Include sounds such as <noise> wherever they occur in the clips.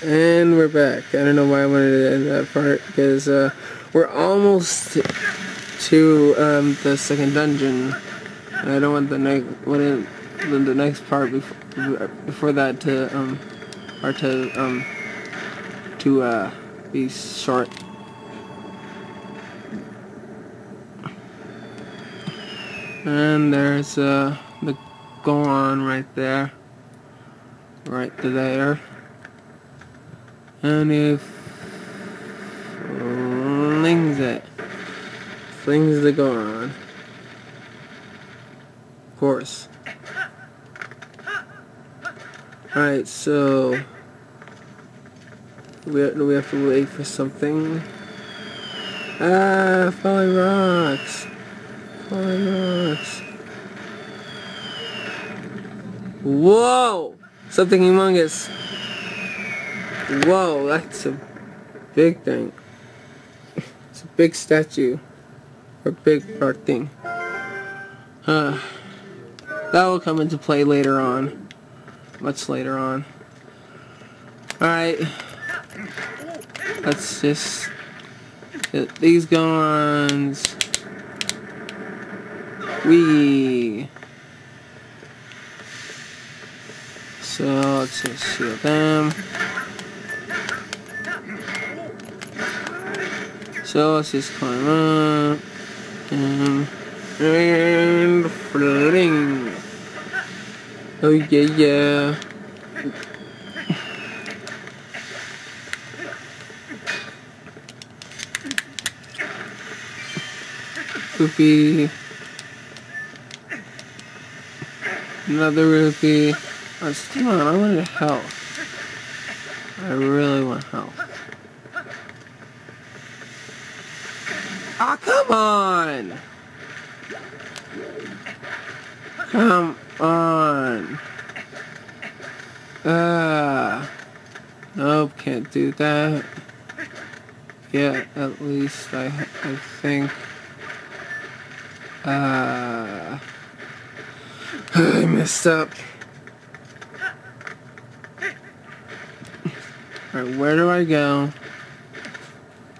back. I don't know why I wanted to end that part because uh, we're almost to um, the second dungeon. And I don't want the next want the, the next part before before that to um or to um to uh be short. And there's uh the Goron right there. Right there. And he flings it. Flings the Goron. Of course. Alright, so we have, we have to wait for something. Ah, falling rocks. Falling rocks. Whoa! Something humongous. Whoa, that's a big thing. It's a big statue. Or big rock thing. Uh, that will come into play later on. Much later on. Alright. Let's just get these guns. We. So let's just shield them. So let's just climb up and, and floating. Oh yeah yeah. Rupee. Another rupee. Oh, come on, I wanted help. I really want health. Ah, oh, come on! Come on. Ah. Uh, nope, can't do that. Yeah, at least I, I think. Uh, <sighs> I messed up. Alright, where do I go?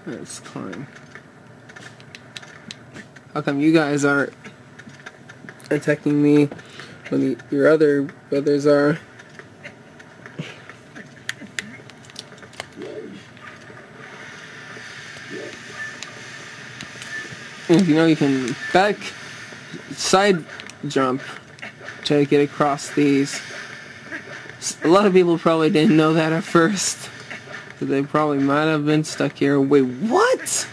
Let's climb. How come you guys aren't attacking me when the, your other brothers are? you know you can back side jump to get across these. A lot of people probably didn't know that at first. So they probably might have been stuck here. Wait, what?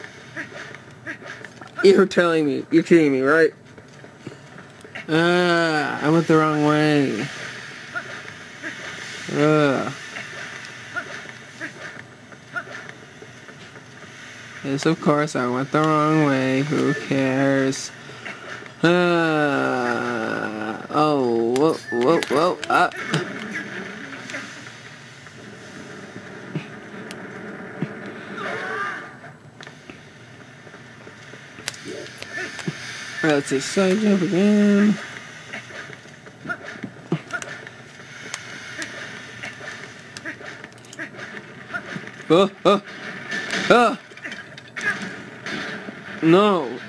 You're telling me. You're kidding me, right? Ah, I went the wrong way. Ugh. Yes, of course, I went the wrong way. Who cares? Uh, oh, whoa, whoa, whoa, uh. Alright, let's see, side jump again. Oh, oh, oh! No.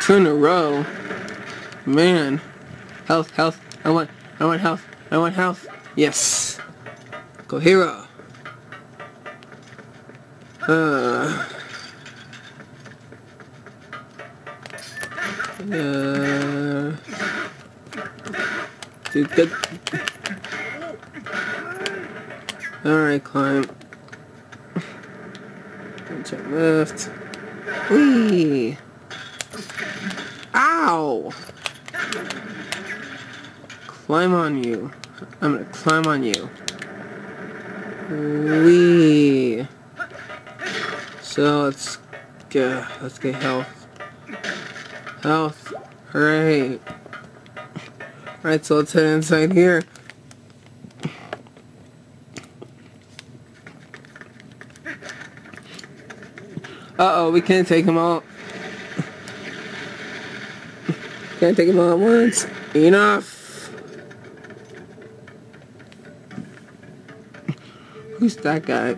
Two in a row. Man. Health, health. I want, I want health. I want health. Yes. Go hero. Uh. Uh. Dude, good. Alright, climb. Left. Whee! Ow! Climb on you. I'm gonna climb on you. Whee! So let's get let's get health. Health. Alright. Alright, so let's head inside here. Uh-oh, we can't take them all. Can't take them all at once. Enough. Who's that guy?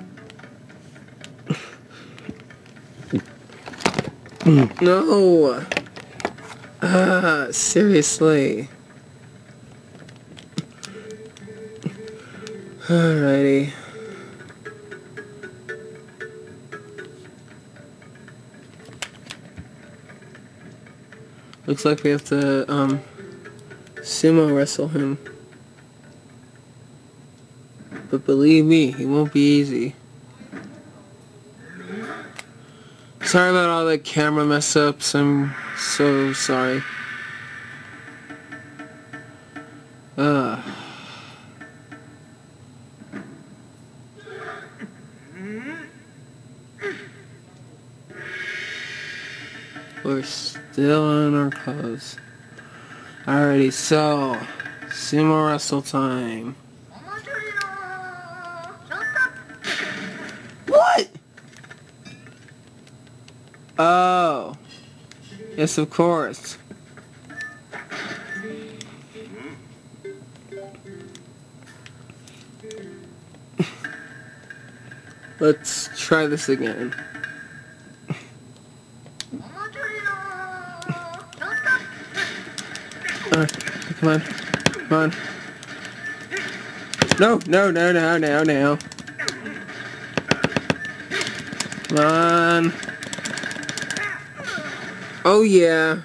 no! Ah, seriously. Alrighty. Looks like we have to, um, sumo wrestle him. But believe me, it won't be easy. Sorry about all the camera mess ups, I'm so sorry. Ugh. We're still in our clothes. Alrighty, so sumo wrestle time. What? Oh. Yes, of course. <laughs> Let's try this again. <laughs> Come on. Come on. No, no, no, no, no, no. Come on. Oh yeah.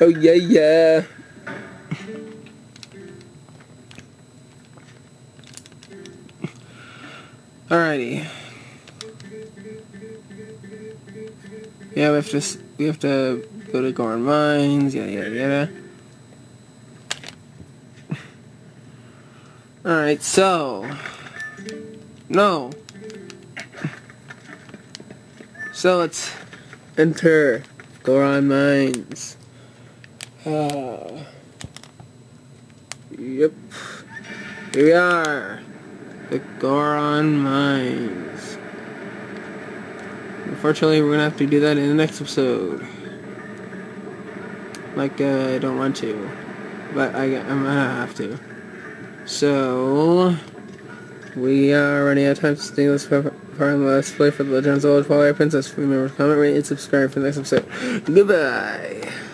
Oh yeah, yeah. Alrighty. Yeah, we have to we have to go to Goron Mines. Yeah, yeah, yeah. Alright, so no. So let's enter Goron Mines. Uh, yep. Here we are. The Goron Mines. Unfortunately, we're gonna have to do that in the next episode. Like, uh, I don't want to. But I, I'm gonna have to. So, we are running out of time to stay this the Let's Play for the Legends of Twilight Princess. Remember to comment, rate, and subscribe for the next episode. Goodbye!